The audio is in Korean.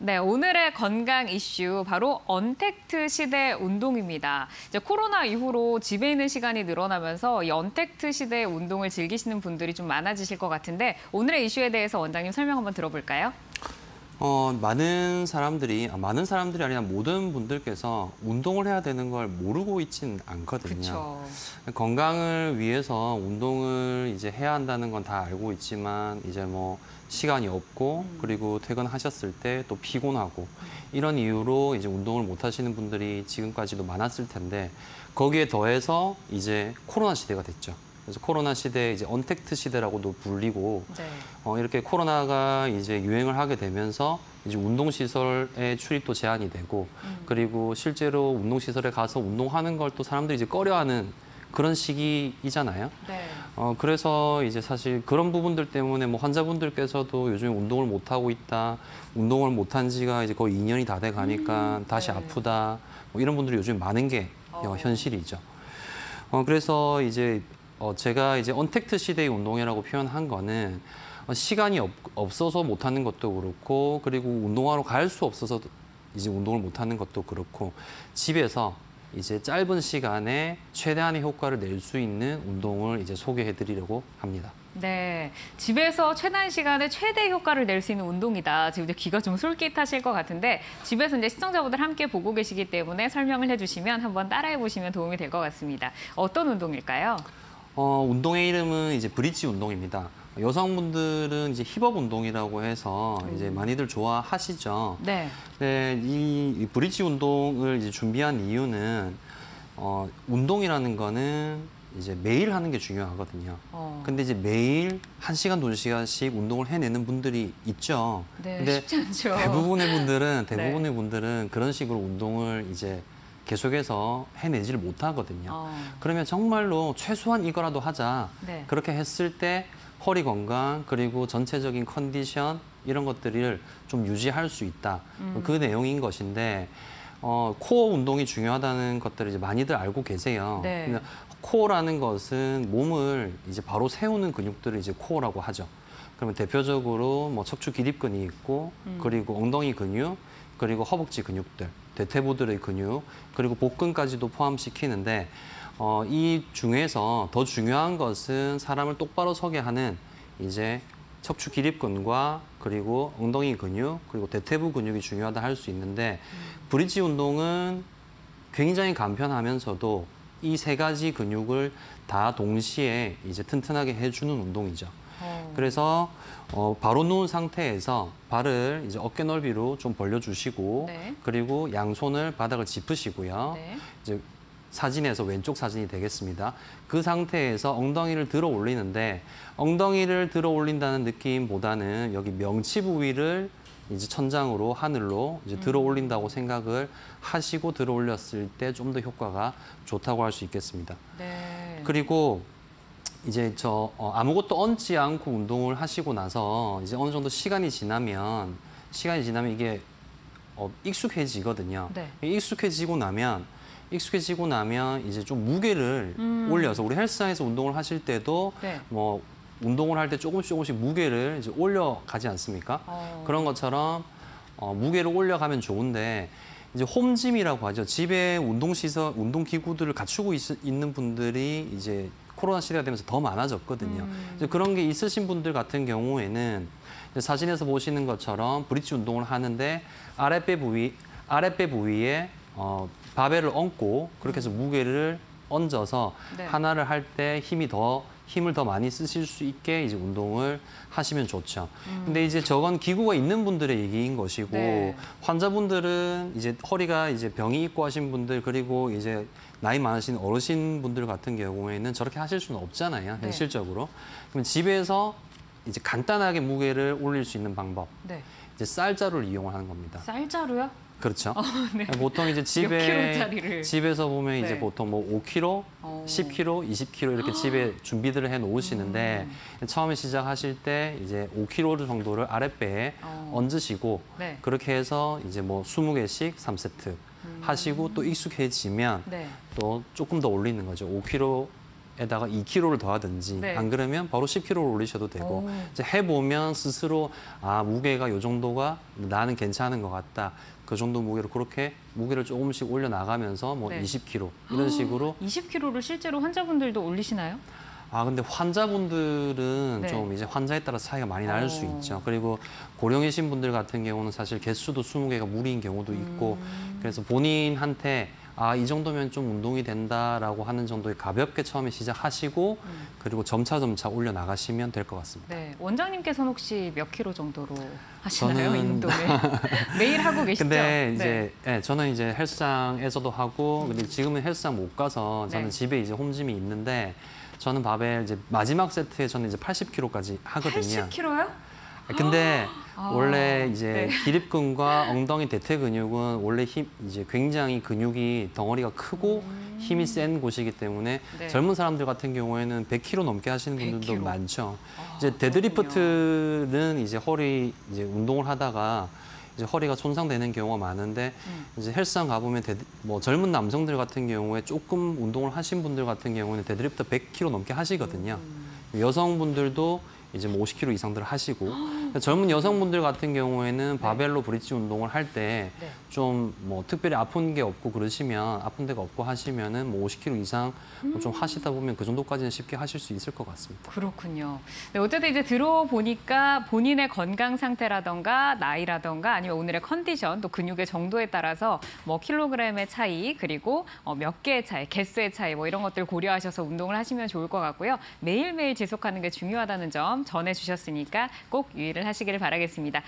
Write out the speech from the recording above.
네, 오늘의 건강 이슈 바로 언택트 시대 운동입니다. 이제 코로나 이후로 집에 있는 시간이 늘어나면서 이 언택트 시대 운동을 즐기시는 분들이 좀 많아지실 것 같은데 오늘의 이슈에 대해서 원장님 설명 한번 들어볼까요? 어, 많은 사람들이, 아, 많은 사람들이 아니라 모든 분들께서 운동을 해야 되는 걸 모르고 있진 않거든요. 그렇죠. 건강을 위해서 운동을 이제 해야 한다는 건 다 알고 있지만 이제 뭐 시간이 없고 그리고 퇴근하셨을 때 또 피곤하고 이런 이유로 이제 운동을 못 하시는 분들이 지금까지도 많았을 텐데 거기에 더해서 이제 코로나 시대가 됐죠. 그래서 코로나 시대 이제 언택트 시대라고도 불리고 네. 어, 이렇게 코로나가 이제 유행을 하게 되면서 이제 운동 시설의 출입도 제한이 되고 그리고 실제로 운동 시설에 가서 운동하는 걸 또 사람들이 이제 꺼려하는 그런 시기이잖아요. 네. 어, 그래서 이제 사실 그런 부분들 때문에 뭐 환자분들께서도 요즘에 운동을 못 하고 있다, 운동을 못 한 지가 이제 거의 2년이 다 돼 가니까 다시 네. 아프다, 뭐 이런 분들이 요즘 많은 게 어, 어. 현실이죠. 어, 그래서 이제 어, 제가 이제 언택트 시대의 운동이라고 표현한 거는 어, 시간이 없, 없어서 못 하는 것도 그렇고 그리고 운동하러 갈 수 없어서 이제 운동을 못 하는 것도 그렇고 집에서 이제 짧은 시간에 최대한의 효과를 낼 수 있는 운동을 이제 소개해 드리려고 합니다. 네, 집에서 최단 시간에 최대 효과를 낼 수 있는 운동이다. 지금 이제 귀가 좀 솔깃하실 것 같은데 집에서 이제 시청자분들 함께 보고 계시기 때문에 설명을 해주시면 한번 따라해 보시면 도움이 될 것 같습니다. 어떤 운동일까요? 어, 운동의 이름은 이제 브릿지 운동입니다. 여성분들은 이제 힙업 운동이라고 해서 이제 많이들 좋아하시죠. 네, 네, 이, 이 브릿지 운동을 이제 준비한 이유는 어, 운동이라는 거는 이제 매일 하는 게 중요하거든요. 어, 근데 이제 매일 한 시간 두 시간씩 운동을 해내는 분들이 있죠. 네, 근데 쉽지 않죠. 대부분의 분들은 네. 대부분의 분들은 그런 식으로 운동을 이제 계속해서 해내지를 못하거든요. 어, 그러면 정말로 최소한 이거라도 하자. 네. 그렇게 했을 때 허리 건강 그리고 전체적인 컨디션 이런 것들을 좀 유지할 수 있다. 음. 그 내용인 것인데 어, 코어 운동이 중요하다는 것들을 이제 많이들 알고 계세요. 네. 코어라는 것은 몸을 이제 바로 세우는 근육들을 이제 코어라고 하죠. 그러면 대표적으로 뭐 척추 기립근이 있고 음. 그리고 엉덩이 근육 그리고 허벅지 근육들, 대퇴부들의 근육 그리고 복근까지도 포함시키는데 어, 이 중에서 더 중요한 것은 사람을 똑바로 서게 하는 이제 척추 기립근과 그리고 엉덩이 근육 그리고 대퇴부 근육이 중요하다 할 수 있는데 브릿지 운동은 굉장히 간편하면서도 이 세 가지 근육을 다 동시에 이제 튼튼하게 해주는 운동이죠. 어, 그래서 어, 바로 누운 상태에서 발을 이제 어깨 넓이로 좀 벌려주시고 네. 그리고 양손을 바닥을 짚으시고요. 네. 이제 사진에서 왼쪽 사진이 되겠습니다. 그 상태에서 엉덩이를 들어 올리는데 엉덩이를 들어 올린다는 느낌보다는 여기 명치 부위를 이제 천장으로 하늘로 이제 들어 올린다고 생각을 하시고 들어 올렸을 때 좀 더 효과가 좋다고 할 수 있겠습니다. 네. 그리고 이제 저 어, 아무것도 얹지 않고 운동을 하시고 나서 이제 어느 정도 시간이 지나면 시간이 지나면 이게 어, 익숙해지거든요. 네. 익숙해지고 나면 익숙해지고 나면 이제 좀 무게를 음. 올려서 우리 헬스장에서 운동을 하실 때도 네. 뭐 운동을 할 때 조금씩 조금씩 무게를 이제 올려가지 않습니까? 어, 그런 것처럼 어, 무게를 올려가면 좋은데 이제 홈짐이라고 하죠. 집에 운동 시설, 운동 기구들을 갖추고 있, 는 분들이 이제 코로나 시대가 되면서 더 많아졌거든요. 음. 그런 게 있으신 분들 같은 경우에는 사진에서 보시는 것처럼 브릿지 운동을 하는데 아랫배 부위 아랫배 부위에 어, 바벨을 얹고 그렇게 해서 무게를 얹어서 네. 하나를 할 때 힘이 더 힘을 더 많이 쓰실 수 있게 이제 운동을 하시면 좋죠. 근데 이제 저건 기구가 있는 분들의 얘기인 것이고 네. 환자분들은 이제 허리가 이제 병이 있고 하신 분들 그리고 이제 나이 많으신 어르신 분들 같은 경우에는 저렇게 하실 수는 없잖아요. 네. 현실적으로. 그럼 집에서 이제 간단하게 무게를 올릴 수 있는 방법. 네. 이제 쌀자루를 이용을 하는 겁니다. 쌀자루요? 그렇죠. 네. 보통 이제 집에. 집에서 보면 네. 이제 보통 뭐 5kg, 어. 10kg, 20kg 이렇게 집에 준비들을 해 놓으시는데 음. 처음에 시작하실 때 이제 5kg 정도를 아랫배에 어. 얹으시고 네. 그렇게 해서 이제 뭐 20개씩 3세트 하시고 또 익숙해지면 네. 또 조금 더 올리는 거죠. 5kg 에다가 2kg를 더하든지 네. 안 그러면 바로 10kg를 올리셔도 되고 오. 이제 해보면 스스로 아 무게가 요 정도가 나는 괜찮은 것 같다 그 정도 무게로 그렇게 무게를 조금씩 올려 나가면서 뭐 네. 20kg 이런 식으로 20kg를 실제로 환자분들도 올리시나요? 아 근데 환자분들은 네. 좀 이제 환자에 따라 차이가 많이 날수 어. 있죠. 그리고 고령이신 분들 같은 경우는 사실 개수도 20개가 무리인 경우도 있고 음. 그래서 본인한테 아 이 정도면 좀 운동이 된다라고 하는 정도의 가볍게 처음에 시작하시고 음. 그리고 점차 점차 올려 나가시면 될 것 같습니다. 네, 원장님께서는 혹시 몇 킬로 정도로 하시나요? 이 저는- 운동을 매일 하고 계시죠? 근데 네. 이제 예, 저는 이제 헬스장에서도 하고 근데 지금은 헬스장 못 가서 저는 네. 집에 이제 홈짐이 있는데 저는 바벨 이제 마지막 세트에 저는 이제 80kg까지 하거든요. 80kg요? 근데 아, 원래 이제 네. 기립근과 엉덩이 대퇴 근육은 원래 힘 이제 굉장히 근육이 덩어리가 크고 힘이 센 곳이기 때문에 음. 네. 젊은 사람들 같은 경우에는 100kg 넘게 하시는 분들도 100kg. 많죠. 아, 이제. 데드리프트는 이제 허리 이제 운동을 하다가 이제 허리가 손상되는 경우가 많은데 음. 이제 헬스장 가보면 데드, 뭐 젊은 남성들 같은 경우에 조금 운동을 하신 분들 같은 경우는 데드리프트 100kg 넘게 하시거든요. 음. 여성분들도 이제 뭐 50kg 이상들 하시고 젊은 여성분들 같은 경우에는 바벨로 브릿지 운동을 할때 네. 좀뭐 특별히 아픈 게 없고 그러시면 아픈 데가 없고 하시면은 뭐 50kg 이상 뭐좀 하시다 보면 그 정도까지는 쉽게 하실 수 있을 것 같습니다. 그렇군요. 네, 어쨌든 이제 들어보니까 본인의 건강 상태라던가 나이라던가 아니면 오늘의 컨디션 또 근육의 정도에 따라서 뭐 킬로그램의 차이 그리고 어, 몇 개의 차이, 개수의 차이 뭐 이런 것들 고려하셔서 운동을 하시면 좋을 것 같고요. 매일매일 지속하는 게 중요하다는 점 전해주셨으니까 꼭 유의를 하시기를 바라겠습니다.